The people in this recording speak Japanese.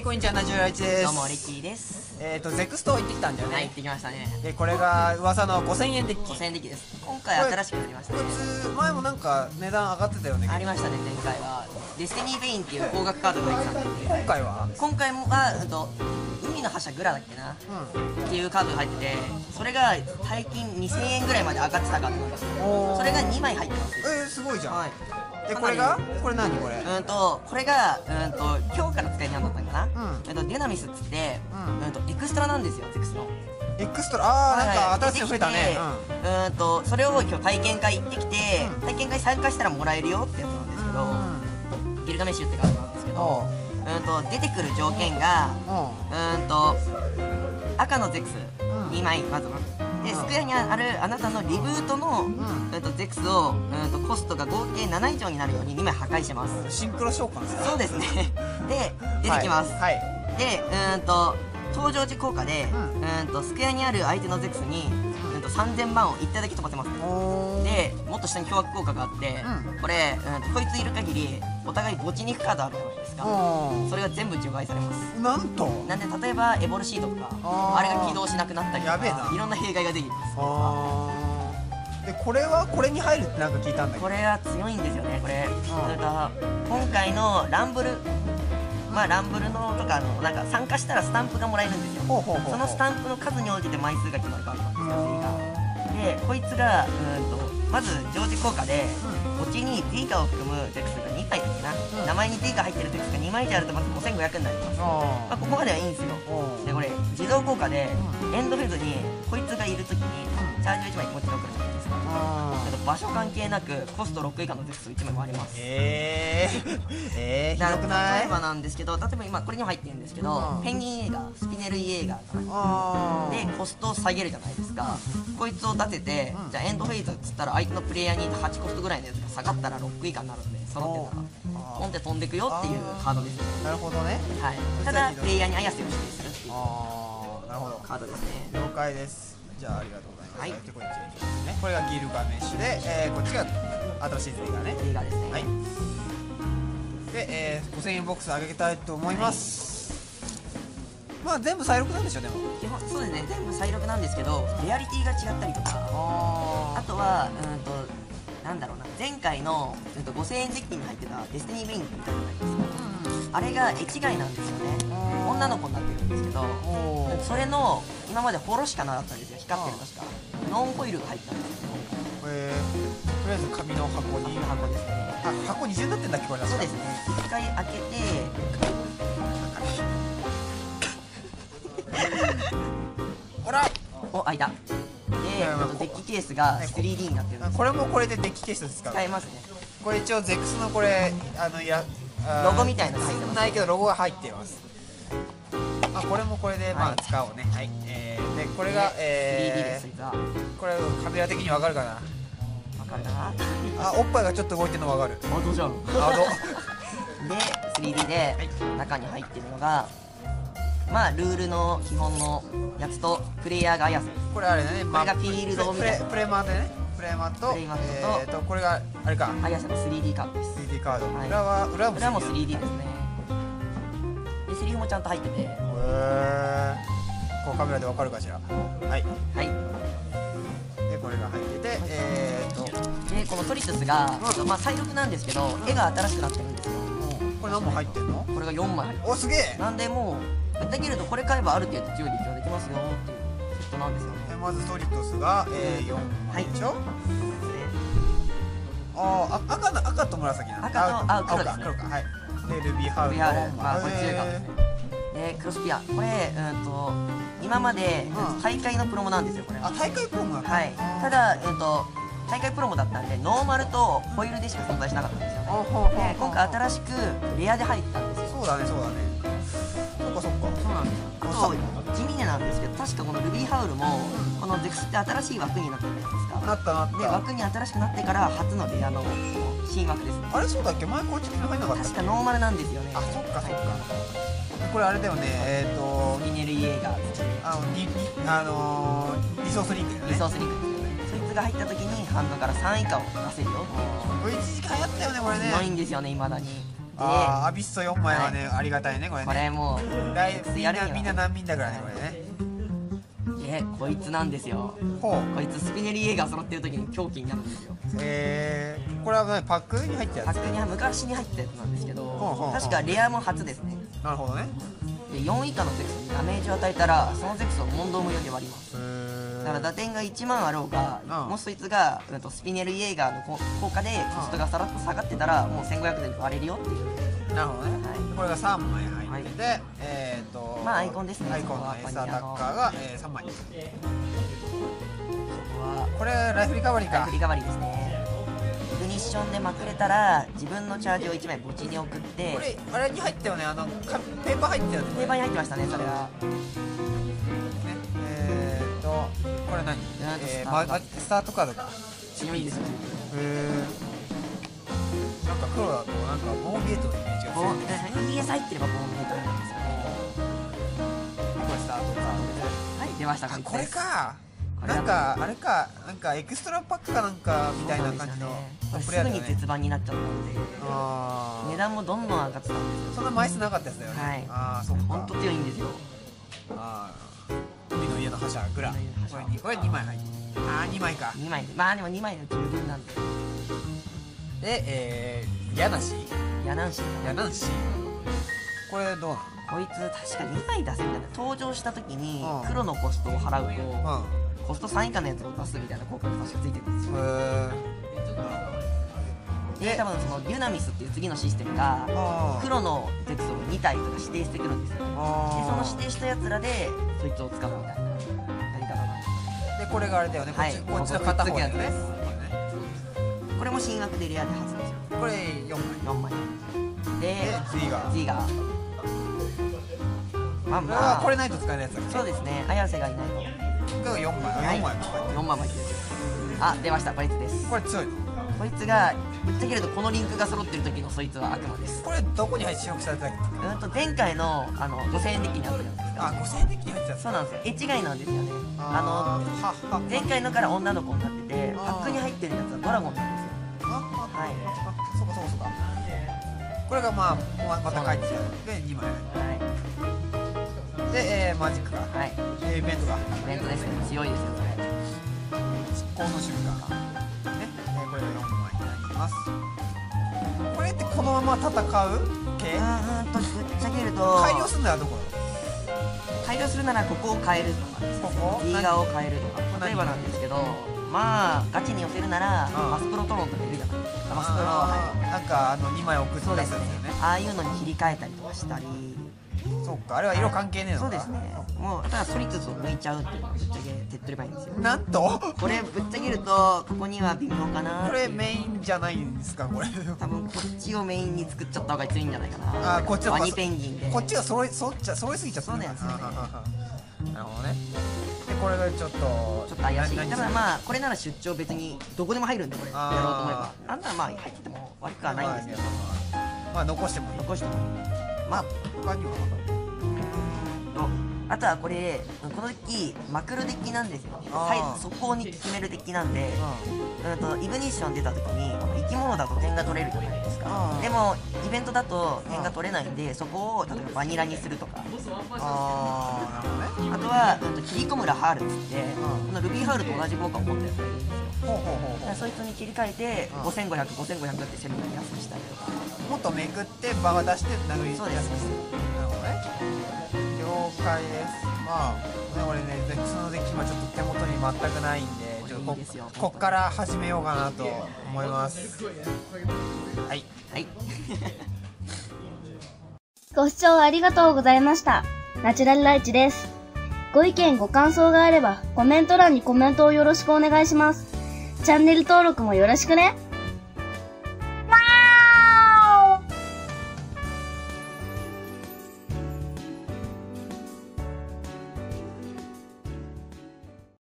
はいこんにちはナジュラル1です。どうもリッキーです。えっ、ー、とゼクスト行ってきたんだよね、はい行ってきましたね。でこれが噂の5000円デッキ。5000円デッキです。今回新しくなりましたね。こいつ前もなんか値段上がってたよね。ありましたね前回は。デスティニー・ベインっていう高額カードが入ってたんで。今回は今回もはうんと海の覇者グラだっけな。うっていうカードが入っててそれが最近2000円ぐらいまで上がってたカードなんですよ。それが2枚入ってます。えー、すごいじゃん、はいでこれが？これ何？これ。うんとこれがうんと今日から使いになったんかな、うん。えっとデュナミスっつって、うん。うんとエクストラなんですよゼクスの。エクストラ？あー、なんか新しいの増えたね。うん。とそれを今日体験会行ってきて、うん。体験会参加したらもらえるよってやつなんですけど、うんギルガメッシュってカードなんですけおどう。うんと出てくる条件がおう。うんと赤のゼクス。ん。2枚まずはでうん。スクエアにあるあなたのリブートの、んうん、とゼクスを、うん、とコストが合計7以上になるように2枚破壊します。シンクロ召喚そうですね。で出てきます、はい、はい。でうーんと登場時効果で、うん。とスクエアにある相手のゼクスに、うーんと3000番を1体だけ飛ばせます。でもっと下に凶悪効果があって、うん。これ、うんとこいついる限りお互い墓地に行くカードあるじゃないですか。おそれが全部除外されます。ーなんと？なんで例えばエボルシードとかあれが起動しなくなったりとやべえな。いろんな弊害ができるんですあー。でこれはこれに入るってなんか聞いたんだけど。これは強いんですよねこれ、ん。それから今回のランブルまあランブルのとかのなんか参加したらスタンプがもらえるんですよ。ほうほうほうほう。そのスタンプの数に応じて枚数が決まるカードなんですよ Z が。でこいつがうんとまず常時効果で墓地に Z を含むゼクスが2枚だっけな、うん名前に Z が入ってるゼクスが2枚以上あるとまず5500になります、まあ、あここまではいいんですよ。おでこれ自動効果でうエンドフェーズにこいつがいるときにうん。チャージを1枚持ち残るじゃないですかあけど場所関係なくコスト6以下のゼクス1枚もあります。えー、えー、ひだどくない？例えばなんですけど例えば今これにも入ってるんですけど、うん。ペンギン映画スピネルイ映画かな。あー。でコストを下げるじゃないですか。こいつを立てて、うん。じゃあエンドフェイズっつったら相手のプレイヤーに8コストぐらいのやつが下がったら6以下になるんで揃ってたらポンって飛んでくよっていうカードですね。なるほどね。はい。ただプレイヤーに綾瀬を指定するっていう。ああなるほど。カードですね。了解です。じゃあありがとうございます。はい。でこっちにね。これがギルガメッシュで、えー、こっちが新しいゼリーがね。映画ですね。はい。で、えー、5000円ボックスあげたいと思います、まあ全部再録なんでしょでも。基本そうですね。全部再録なんですけどレアリティが違ったりとか。ああとはうんとなんだろうな。前回の、うん、と5000円デッキに入ってたデスティニー・ベインっていたじゃないです。かあれが絵違いなんですよね。女の子になってるんですけどそれの今までホロしかなかったんですよ。光ってるのしか。ノンフォイルが入ったんですよ。えー、とりあえず紙の箱に。箱ですねあ箱二重になってんだっけこれ。そうです。ね一回開けて。ほら。お開いたデッキケースが 3D になってるんです。これもこれでデッキケースですか？ら使えますね。これ一応ゼックスのこれあのいやロゴみたいなの入ってますないけどロゴが入っています。あこれもこれでまあはい使おうね。はい、えー、でこれが、3D でえすそいつはー、これカメラ的にわかるかな？分かるかなあおっぱいがちょっと動いてるのわかる。あどうじゃん。あ どで 3D で中に入ってるのがまあルールの基本のやつとプレイヤーが綾瀬ですこれあれだね。これがフィールドみたいな。プレマーでね。プレマーとプレマーとえー、とこれがあれか。綾瀬の 3D カードです。3D カード、はい。裏は裏も裏も 3D 3D ですね。でセリフもちゃんと入ってて。へー。こうカメラでわかるかしら。はい。はい。でこれが入っててえー、と。でこのトリトゥスが、うん。まあ再録なんですけど絵が新しくなってるんですよ。これ何も入ってんの？これが4枚。おすげえ。るなんでもうだけれどこれ買えばある程度強いデッキができますよっていうセットなんですよね。えまずトリトスが、えー、4枚でしょ、あーあ赤な赤と紫な赤とああ黒ですね。か黒か。はい。でルビーハウル。まあこれ強いかもへですねでクロスピア。これうんと今まで、うん。大会のプロモなんですよこれは。ーあ大会プロもなったはい。ただうんと大会プロモだったんでノーマルとホイールでしか存在しなかったんですよね。で今回新しくレアで入ったんですよ。そうだねそうだねかそっか。そうなんですよあと地味なんですけど確かこのルビーハウルもこのゼクスって新しい枠になったじゃないですか。なったなった。で枠に新しくなってから初のレアの新枠ですね。あれそうだっけ？前こっちに入んなかったっ確けかノーマルなんですよね。あそっかそっか。はい。これあれだよね。えっ、ー、とミネルイエーガーあのリリあのー、リソースリンクだよね。リソースリンクですよね。そいつが入った時にハンドから3以下を出せるよこれ一時間やったよねこれね。ないんですよね未だにああアビスト4枚はね、ありがたいねこれね。これもうだいみんなみんな難民だからねこれね。でこいつなんですよ。ほう。こいつスピネリエが揃ってる時に狂気になるんですよ。えー、これはねパックに入ってるやつ？パックには昔に入ったやつなんですけどほうほうほう。確かレアも初ですね。なるほどね。で4以下のゼクスにダメージを与えたらそのゼクスを問答無用で割りますから打点が1万あろうが、うん。もしそいつが、うん、とスピネルイエーガーのこ効果でコストがさらっと下がってたらもう1500で割れるよっていう。なるほどね、はい。これが3枚入ってて、えっ、ー、とまあアイコンですねアイコンの S アタッカーが、えー、3枚。そこはこれライフリカバリーか。ライフリカバリーですね。ニッションでまくれたら自分のチャージを1枚墓地に送って。これあれに入ったよね。あのかペーパー入ってたよね。定番に入ってましたねそれはこれ何？うんえー、まあスタートカードか。強いですよへー。なんか黒だとなんかモーゲートのイメージが強い。ボー FPS 入ってればボーンゲートなんですこれスタートカーはい出ましたこれかなんかあれか。なんかエクストラパックかなんかみたいな感じのすぐに絶版になっちゃったんで。値段もどんどん上がってたんですよ。そんな枚数なかったやつだよね、はい。ああそっか。本当強いんですよ。あー。海の家の覇者グラこれにこれ2枚入ってああ2枚か。2枚。でまあでも2枚の十分なんで。でえー、ヤナシヤナンシーヤナンシこれどうこいつ確か2枚出せみたいな。登場した時にうん。黒のコストを払うとなのコスト3以下のやつを出すみたいな効果が確かついてるんですよ。うんへえで多分そのデュナミスっていう次のシステムが黒のゼクスを2体とか指定してくるんですよ。でそあの指定したやつらでそいつを使うみたいなこれがあれだよね。こっち,、はいこっちの片方やつです。ここれも新枠でレアで初です。よれねこれ4枚。4枚。でで次が。Z が。まあこれはまあこれないと使えないやつだそうですね。綾瀬がいない。とが4枚。あはい4枚も使えてる4枚巻きです。あ出ました。こいつです。これ強いの？こいつがぶっちゃけるとこのリンクが揃ってる時のそいつは悪魔です。これどこに入って収録されてたっけうんと前回のあの5000円デッキにあったじゃないですかあ5000円デッキに入ってた。そうなんですよ。絵違いなんですよね。あの前回のから女の子になっててパックに入ってるやつはドラゴンなんですよ。あはい。あそこそこそここれがまあままた書いてきたで2枚。はい。で、えー、マジックが、はい。えー、イベントがイベントですね。強いですよそれ。執行の瞬間ね、え？ー、これが4枚になります。これってこのまま戦う系？うんうんとぶっちゃけると改良すんだよどこ改良するならここを変えるとかですここ？D 側を変えるとか。何？例えばなんですけどまあガチに寄せるならうん。マスプロトロンとかいるじゃないですか。マスプロはあーなんかあの2枚送ってそうですよね。ああいうのに切り替えたりとかしたりそっかあれは色関係ねえのか。そうですね。もうただソリツを抜いちゃうっていうのをぶっちゃけ手っ取ればいいんですよ。なんと？これぶっちゃけるとここには微妙かなこれメインじゃないんですかこれ。多分こっちをメインに作っちゃった方が強いんじゃないかな。あーこっちのワニペンギンで。こっちが揃いそっちゃ揃いすぎちゃったそうな。んですよね。なるほどね。でこれがちょっとちょっと怪しい。ただまあこれなら出張別にどこでも入るんでこれやろうと思えば。なんならまあ入ってても悪くはないんですけど。まあまあ残してもいい。残してもいいまあ他にはとあとはこれこのデッキマクロデッキなんですよ。速攻に決めるデッキなんで。ううんとイブニッション出た時に生き物だと点が取れるじゃないですか。うん。でもイベントだと点が取れないんでそこを例えばバニラにするとか。ん。ああなるほどね。あとは、うん、と切り込むラハールっつって、うん。このルビーハウルと同じ効果を持ったやつがいるんですよ。ほうほうほうそいつに切り替えて、うん。5500、5500って攻めに安くしたりとか。うもっとめくって場が出して殴りそうですやすくする。なるほどね。了解です。まあね俺ねデックスのデッキ今ちょっと手元に全くないんでちょっとこいいですよこっから始めようかなと思いますはいはい ご視聴ありがとうございました。ナチュラルライチです。ご意見ご感想があればコメント欄にコメントをよろしくお願いします。チャンネル登録もよろしくね。